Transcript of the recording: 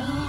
Oh.